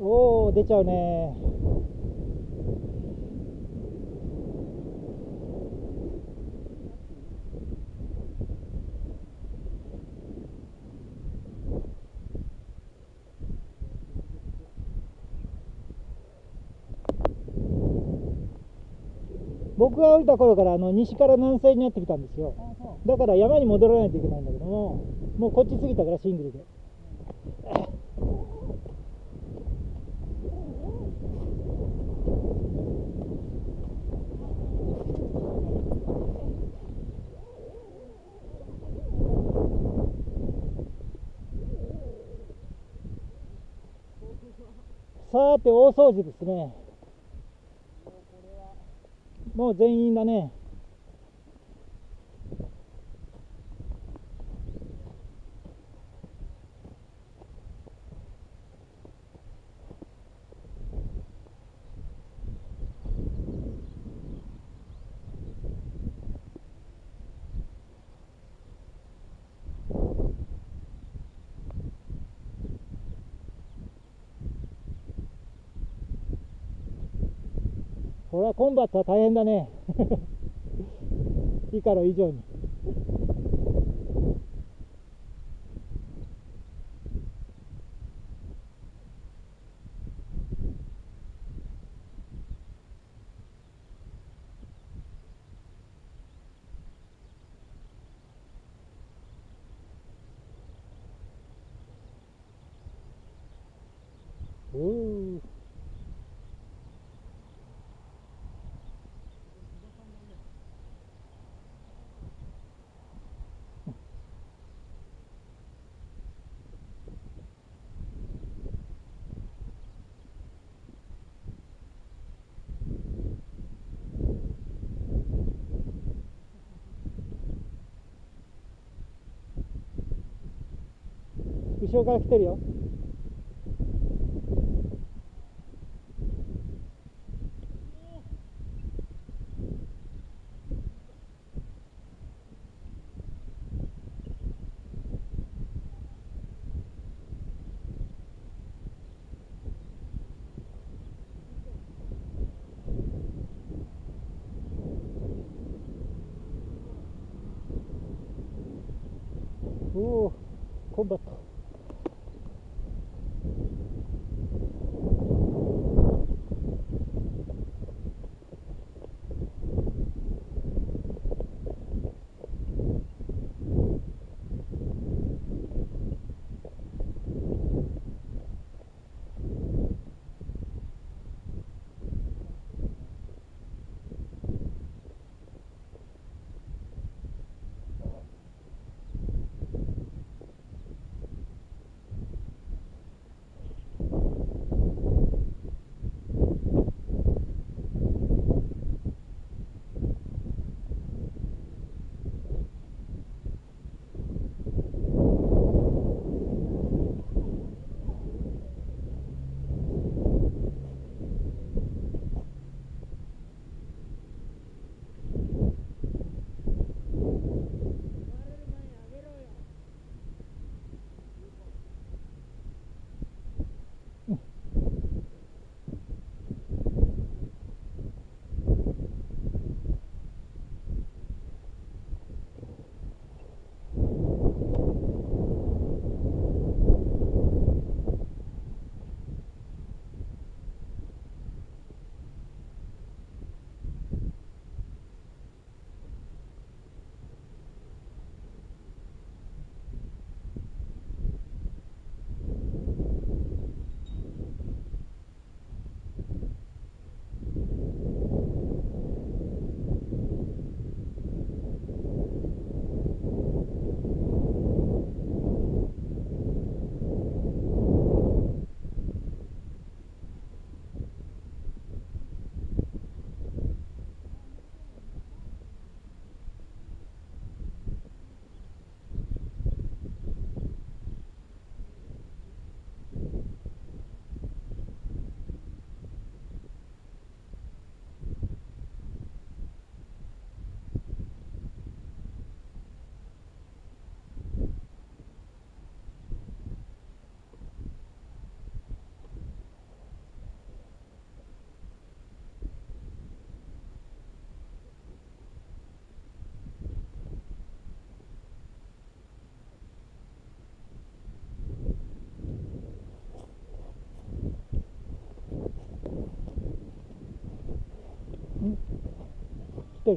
う出ちゃうね。僕が降りた頃からあの西から南西になってきたんですよ。だから山に戻らないといけないんだけどももうこっち過ぎたからシングルでて大掃除ですね。もう全員だね。これはコンバットは大変だね。イカロ以上に。う後ろから来てるよ。おおコンバット。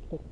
て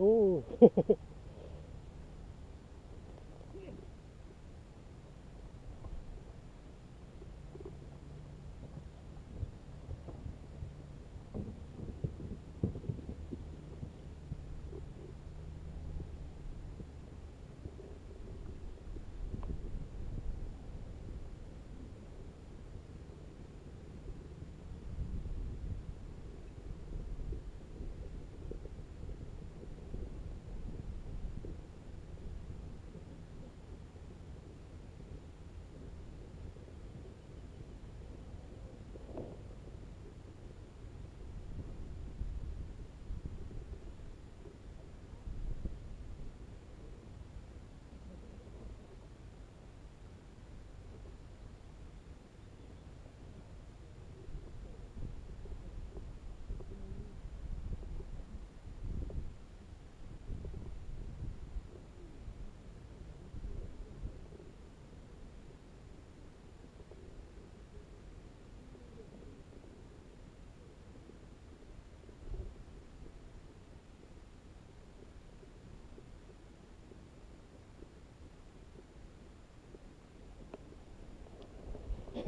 Oh.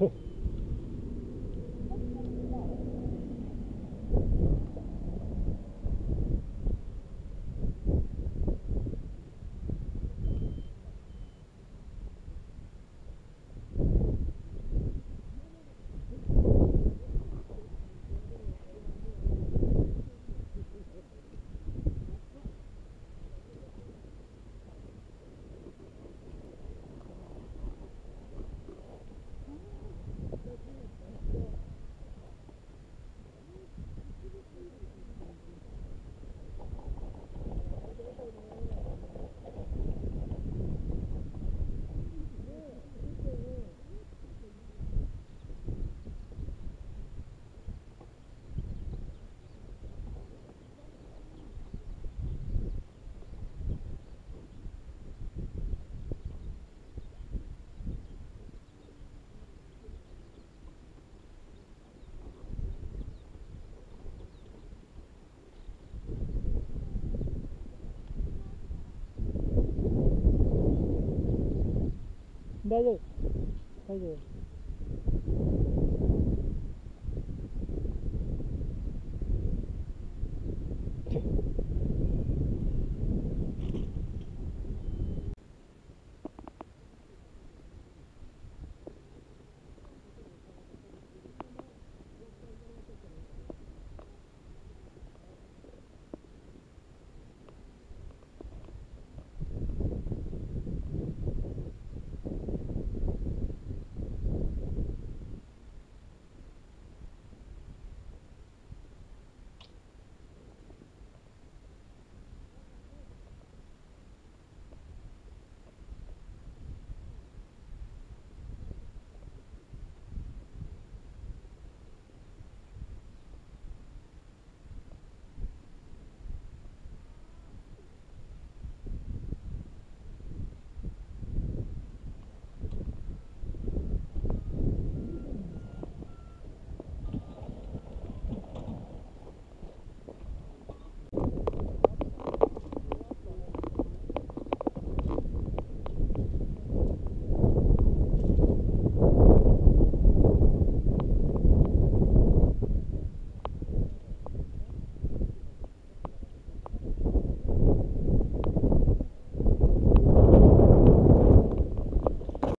来大丈夫大丈夫